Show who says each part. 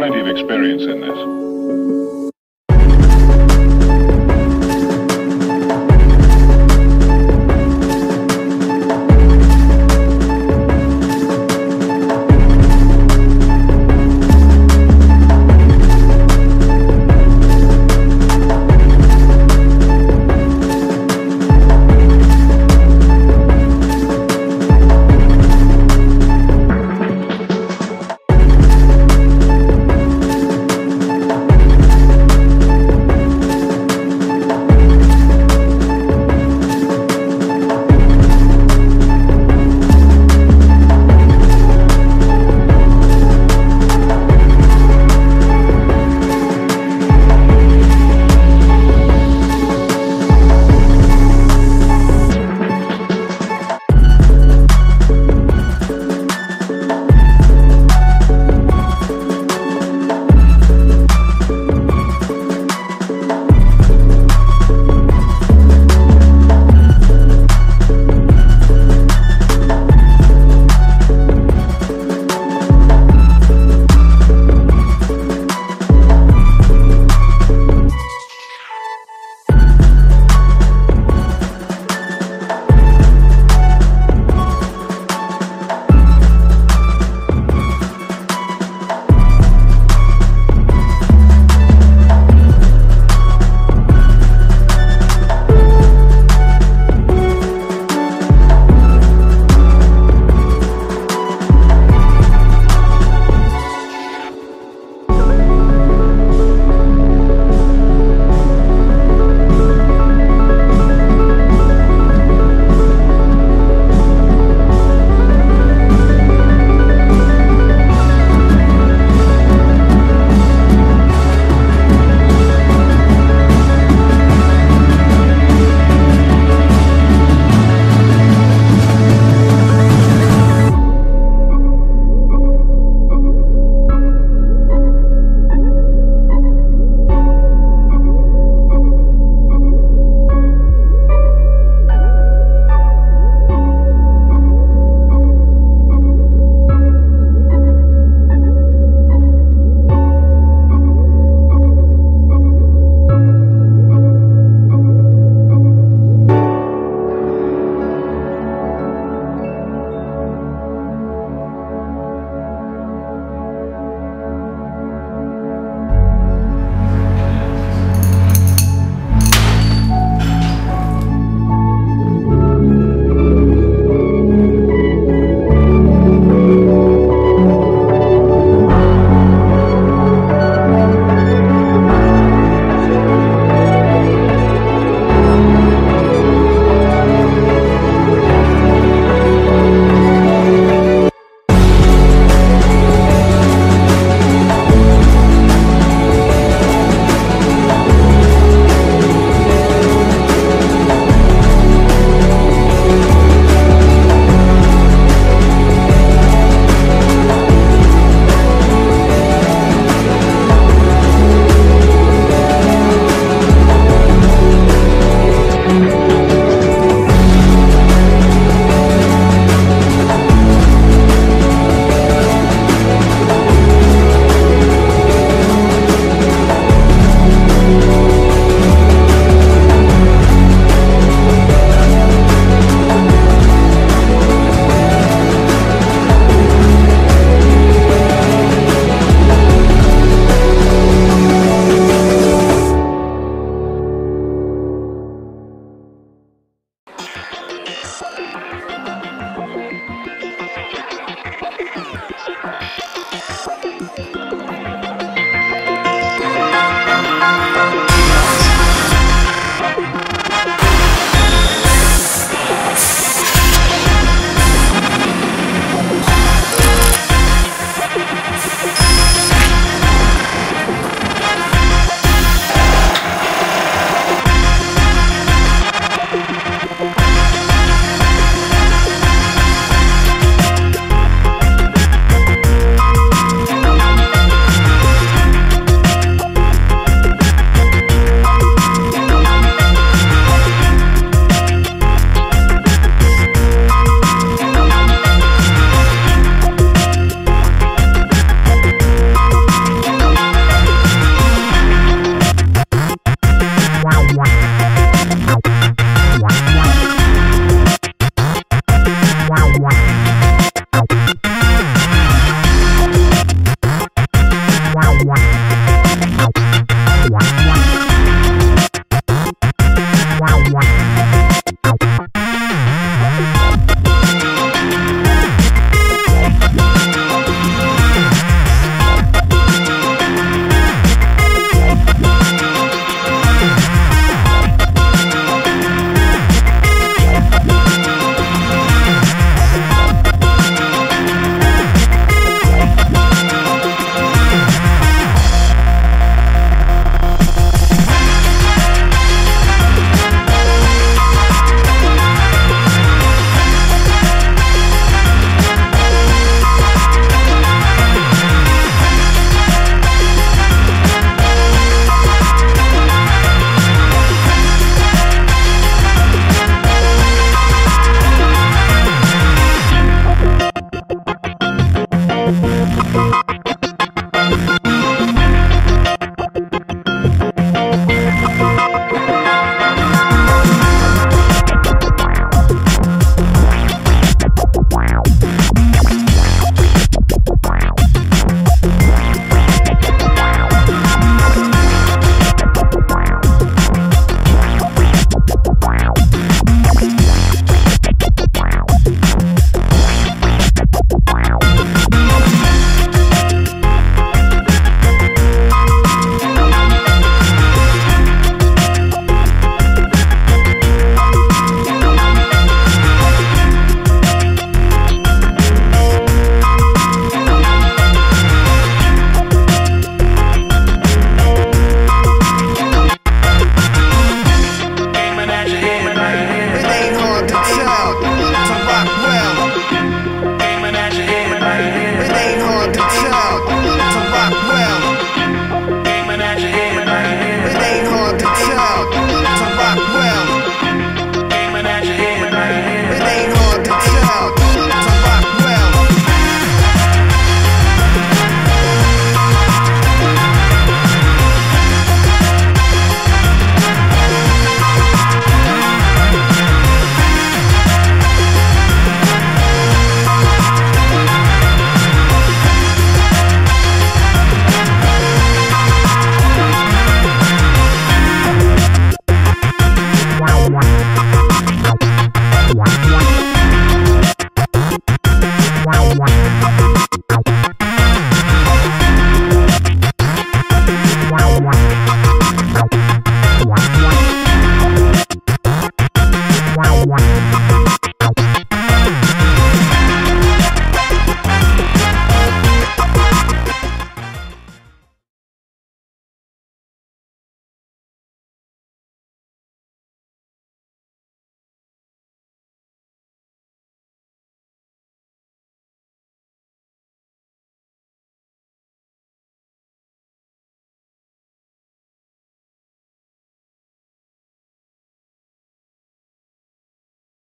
Speaker 1: plenty of experience in this.